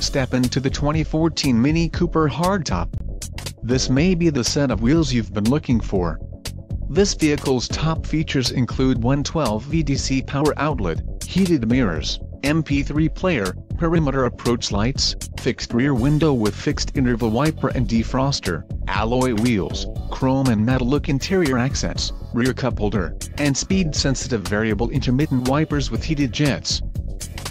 Step into the 2014 Mini Cooper Hardtop. This may be the set of wheels you've been looking for. This vehicle's top features include 112 VDC power outlet, heated mirrors, MP3 player, perimeter approach lights, fixed rear window with fixed interval wiper and defroster, alloy wheels, chrome and metal look interior accents, rear cup holder, and speed-sensitive variable intermittent wipers with heated jets.